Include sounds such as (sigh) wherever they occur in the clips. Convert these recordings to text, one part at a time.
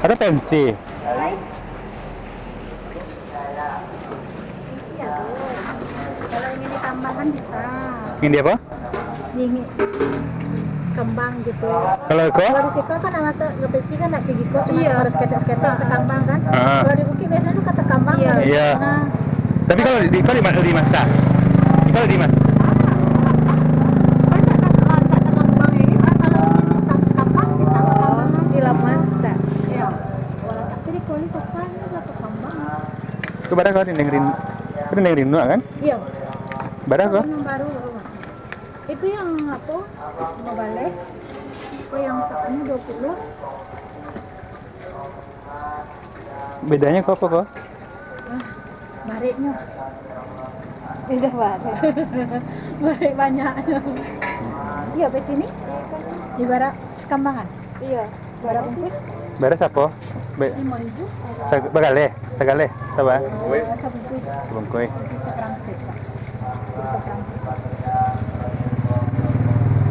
Ada pensi. Ditambahkan bisa. Ini apa? Ingin kembang gitu. Kalau kau? Kalau di Siko kan masa ngepesi kan nak gigi kok cuma harus ketek-ketek kembang kan. Ah. Kalau di Bukit biasanya tuh kata kembang. Iya. kalau di Iya. sana. Tapi kalau di kalau dimasak, dimasak. Kalau dimasak. Banyak kan kalau kata kembang ini. Ah, Kalau ingin tam- kembang bisa kembang. Sila masak. Iya. Kalau tak sini kuali sopan kata kembang. Kau barang kau dengerin, kau dengerin nu kan? Iya. Barang kau? Yang baru Rumah. itu yang apa mau balik oh yang saatnya 20 Bedanya kau apa kau? ah, bareknya Udah (laughs) banget. barek banyak iya ke sini di barak kambangan Iya. barak bungkus Bara siapa? Bagale, sagale, pak bisa kerangkit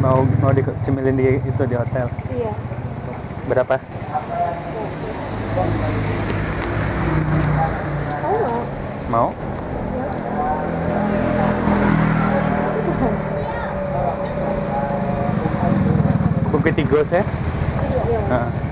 Mau mau di cemilin di itu di hotel. Iya. Berapa? oh Mau? Bungkoy tigos ya? iya iya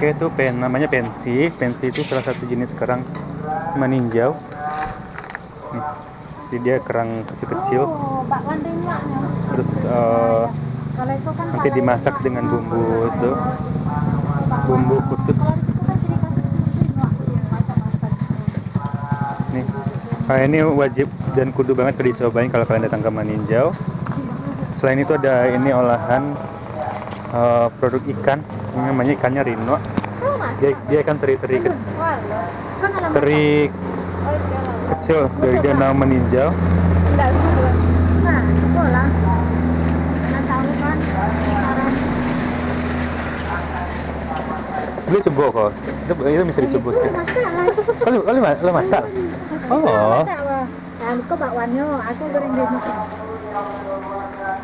Oke itu pen namanya pensi. Pensi itu salah satu jenis kerang meninjau. Nih, jadi dia kerang kecil-kecil. oh Terus kan nanti dimasak dengan bumbu itu, Bakwan. bumbu khusus. kan Nih, nah ini wajib dan kudu banget kalau dicobain kalau kalian datang ke Maninjau. Selain itu ada ini olahan eh, produk ikan, namanya ikannya rino. Dia, dia ikan teri-teri ke- teri kecil dari danau sekarang Beli coba kok. Itu, itu bisa dicoba sekali. masak lah. Oh, lu, oh, masak? Oh. Nah, kau bakwannya, aku goreng di.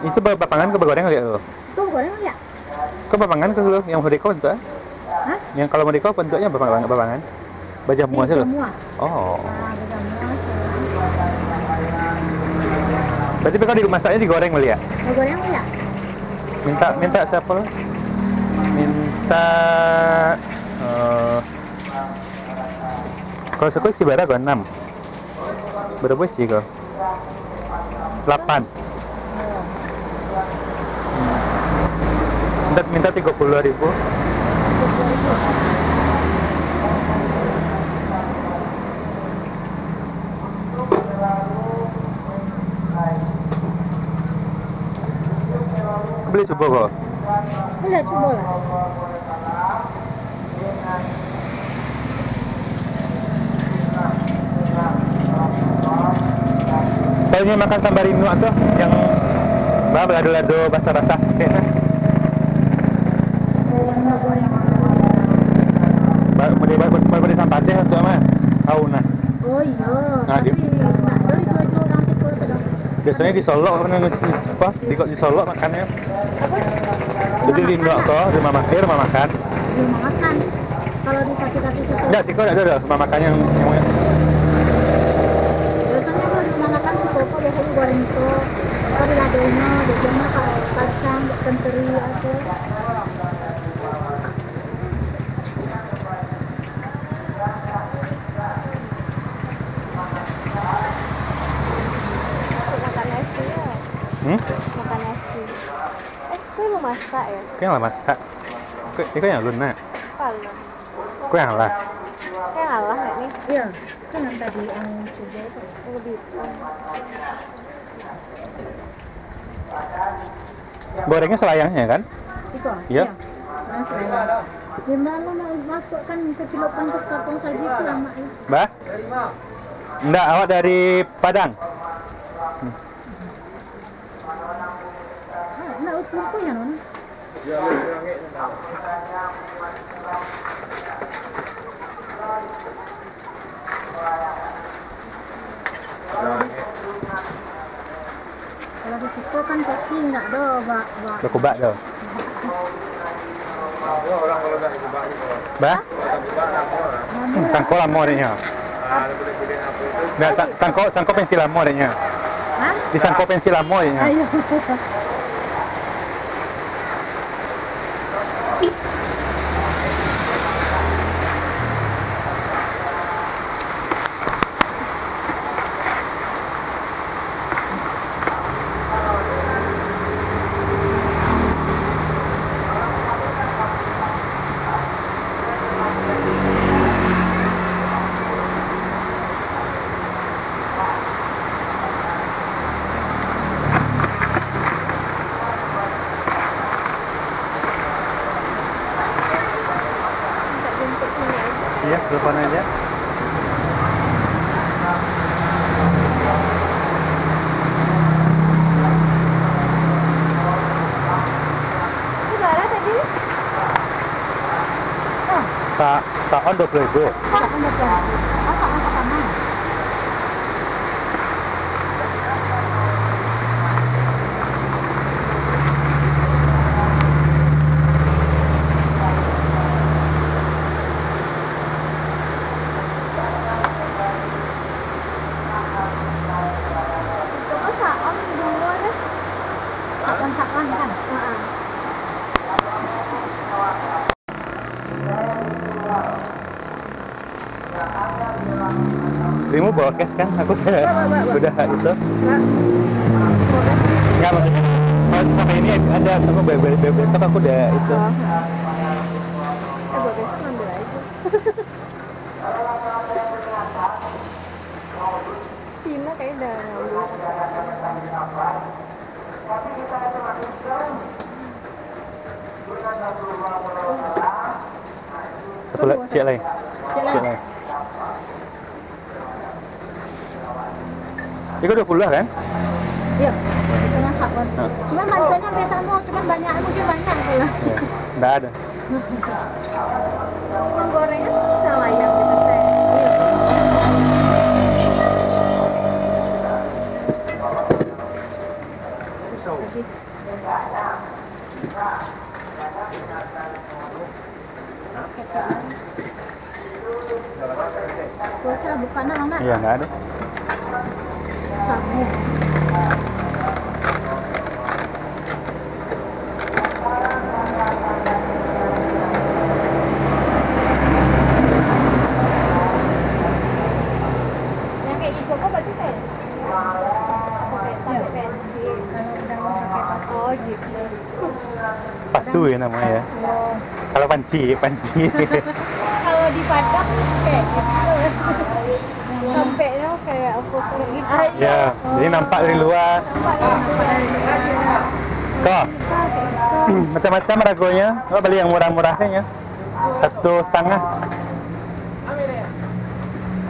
Itu ba- bapangan ke goreng lihat lo. Kau goreng ya? Kau bapangan ke lu yang mau deko bentuk? Hah? Yang kalau mau deko bentuknya bapangan bapangan. Baja lo. semua. Oh. Bersama. Berarti kalau di masaknya digoreng kali ya? Mau goreng ya? Minta minta siapa lo? Minta eh kalau suka isi bara kau 6 Berapa sih kau? 8 Minta, minta 30 ribu. Beli coba kok Boleh coba lah. Kalau ini makan sambar inu tuh yang bah belado-lado basah-basah kayaknya. Oh, mau goreng. Baru mau di baru di sampah deh untuk mah. Tahu nah. Oh iya. Nah, Tapi di- nah, dari jual-jual orang situ itu dong. Biasanya di Solo kan apa? Di di Solo makannya. Jadi di Indo kok rumah makan, rumah makan. Rumah makan. Kalau di kaki-kaki situ. Enggak sih kok ada ada rumah makan yang yang Biasanya kalau di rumah makan si Koko biasanya goreng itu. Kalau di ladonya, biasanya kalau kacang, kenteri atau Makan nasi ya. hmm? Makan nasi. Eh, kau mau masak ya? Kau yang lah masak. Kau itu yang luna. Kau yang lah. Kayak ngalah nggak nih? Iya, kan yang tadi yang coba itu. Yang lebih. Gorengnya selayangnya kan? Itu? Iya. Nah, saya. Gimana mau masukkan ke celupan ke stapong saja itu lama ya. Bah? Enggak, awak dari Padang. Lupa ya. Kalau di situ kan pasti nggak ada bak bak. Kubak. Bah? Sangko adanya. Sangko sangko pensil lama adanya. Hah? Di sangko pensil adanya. Ayo. (laughs) Minta (laughs) Telepon aja. Sa saon 20 ribu. kok ada tuh? Masak masak mana? Itu kan saon dulu ada. Sakan sakan kan? Heeh. Cash kan? Aku udah udah itu. Enggak maksudnya kalau sampai ini ada be- besok aku udah itu. Oh. Eh, buat besok ambil aja. (laughs) Tina kayak udah ngambil. Satu lagi, siap lagi. Siap lagi. Itu 20 lah kan? Iya. Kita masak kan. Nah. Cuma mantannya hampir sama, cuma banyak mungkin banyak pula. Ya. Enggak ada. Menggorengnya salah yang gitu teh. Habis. Puasa bukan enggak? Iya, enggak ada. Sabu. Yang kayak Iko kok berarti teh? Pakai pakai pensil. Kalau udah mau pakai pasir. Oh gitu. Pasu ya namanya ya. Oh, Kalau panci, panci. Kalau di Padang kayak gitu. Sampainya kayak gitu. ya, jadi nampak dari luar. Kok? Macam-macam ragonya. Kau beli yang murah-murahnya. Satu setengah.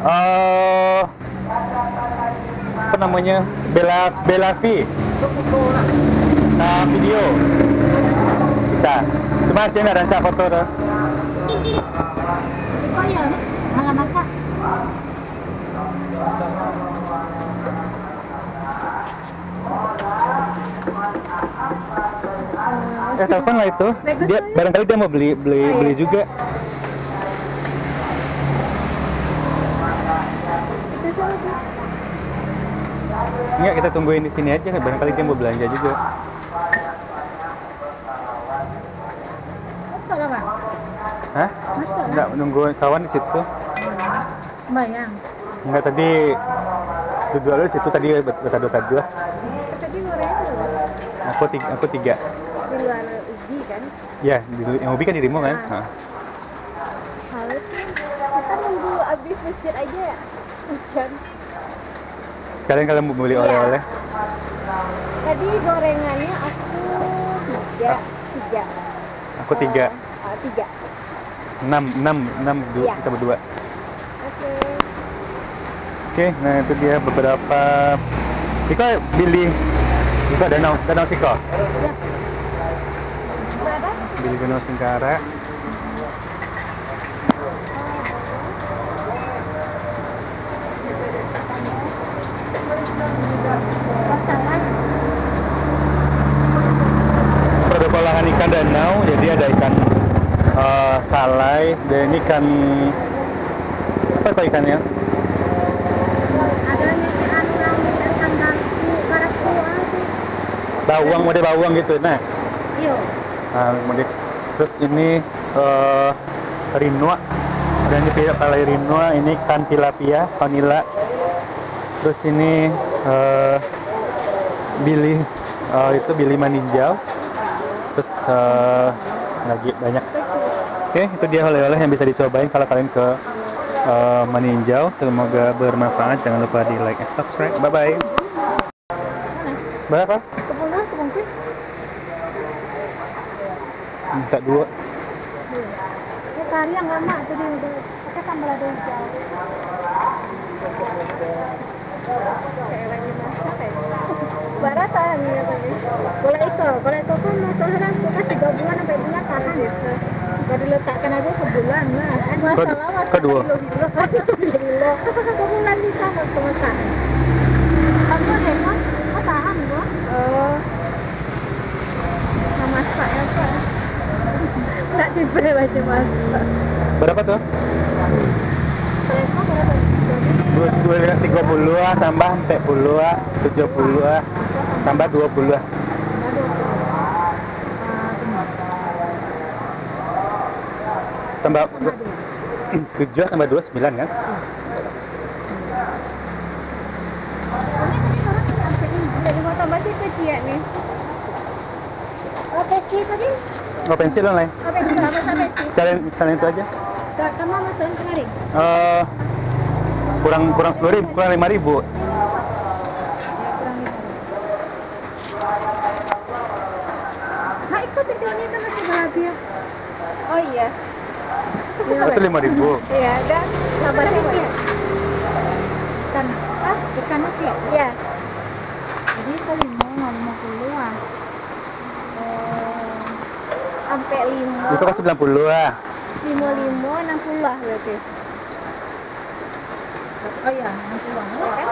Oh, apa namanya? Bela Belavi. Nah, video. Bisa. Cuma sih nggak rancak foto tuh. Oh ya, malah masak. Eh telepon lah itu. Dia ya. barangkali dia mau beli beli Oh, iya. beli juga. Enggak kita tungguin di sini aja. Barangkali dia mau belanja juga. Masuk lah, Bang. Hah? Masuk lah. Enggak nunggu kawan di situ. Bayang. Enggak tadi dua lu situ tadi berkado kado Tadi gorengnya di luar. Aku tiga, aku tiga. Di luar ubi kan? Ya, di, yang hobi kan dirimu kan? Ah. Hah. Kalau tuh kita nunggu abis masjid aja ya. Hujan. Sekalian kalian mau beli Iya. oleh-oleh. Tadi gorengannya aku tiga, tiga. Aku tiga. Ah, tiga enam enam enam dua iya. kita berdua. Oke. Okay. oke nah itu dia beberapa kita pilih kita danau danau sikor ya. pilih danau Singkara. Salai, dan ini ikan apa itu ikannya? Bawang, model bawang gitu. Nah, Iya. Nah, terus ini eh rinua dan ini palai rinua ini ikan tilapia vanila terus ini eh bili eh, itu bili maninjau terus eh, lagi banyak oke itu dia oleh-oleh yang bisa dicobain kalau kalian ke eh, maninjau semoga bermanfaat jangan lupa di like and subscribe bye bye berapa Sepuluh sebungkus. minta dua Ya kari yang lama tadi udah pakai sambal ada hijau. Kayak lagi masak ya. Ya tapi. Kalau itu, kalau itu kan masalahnya kulkas tiga bulan sampai bulan tahan gitu. Kalau diletakkan aja sebulan lah. Kan Masalah masak kedua. Sebulan bisa waktu masak. Kamu hemat, kok tahan kok? Oh. Nah, masak ya Pak. Nggak diberi baca masak. berapa tuh dua dua tiga puluh ah, tambah empat puluh ah, tujuh puluh ah, tambah dua puluh ah. ada dua puluh. Ah, semua. Tambah tujuh tambah dua sembilan kan Jadi mau tambah sih kecil nih. Oh, pesi tadi? oh pensil online Oh, pesi berapa sampai sih? sekalian sekalian itu aja Gak, kamu masukin kemari? Eh kurang kurang sepuluh ribu kurang lima ribu Ya, Nah, ikut videonya kan masih bahagia. Oh iya. Itu lima ribu Iya, dan Sabar tambah sih. Ikan, ah, ikan sih. Iya. Jadi kelima nggak lima puluh ah. Oh. Sampai lima. itu kan sembilan puluh ah Lima lima enam puluh lah berarti. Oh iya, enam puluh. Ya kan?